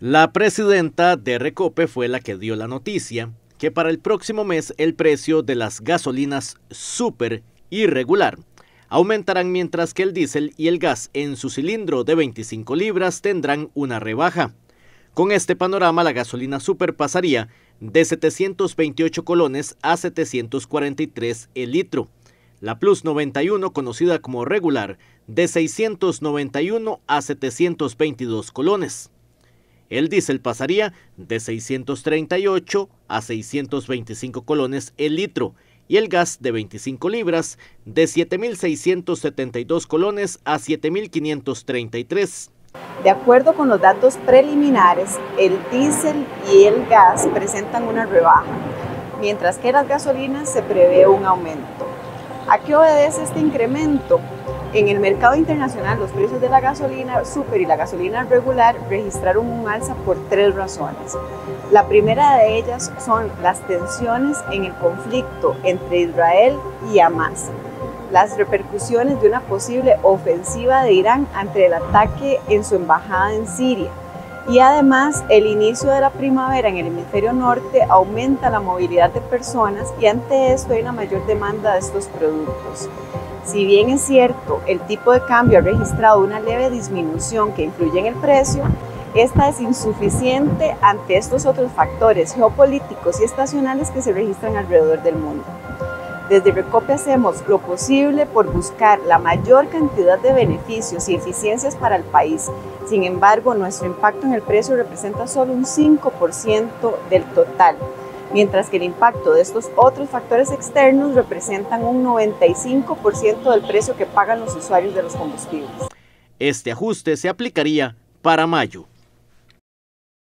La presidenta de Recope fue la que dio la noticia que para el próximo mes el precio de las gasolinas super irregular aumentarán mientras que el diésel y el gas en su cilindro de 25 libras tendrán una rebaja. Con este panorama la gasolina super pasaría de 728 colones a 743 el litro. La Plus 91, conocida como regular, de 691 a 722 colones. El diésel pasaría de 638 a 625 colones el litro y el gas de 25 libras de 7.672 colones a 7.533. De acuerdo con los datos preliminares, el diésel y el gas presentan una rebaja, mientras que las gasolinas se prevé un aumento. ¿A qué obedece este incremento? En el mercado internacional, los precios de la gasolina super y la gasolina regular registraron un alza por tres razones. La primera de ellas son las tensiones en el conflicto entre Israel y Hamas, las repercusiones de una posible ofensiva de Irán ante el ataque en su embajada en Siria. Y además, el inicio de la primavera en el hemisferio norte aumenta la movilidad de personas y ante esto hay una mayor demanda de estos productos. Si bien es cierto, el tipo de cambio ha registrado una leve disminución que influye en el precio, esta es insuficiente ante estos otros factores geopolíticos y estacionales que se registran alrededor del mundo. Desde Recope hacemos lo posible por buscar la mayor cantidad de beneficios y eficiencias para el país. Sin embargo, nuestro impacto en el precio representa solo un 5% del total mientras que el impacto de estos otros factores externos representan un 95% del precio que pagan los usuarios de los combustibles. Este ajuste se aplicaría para mayo.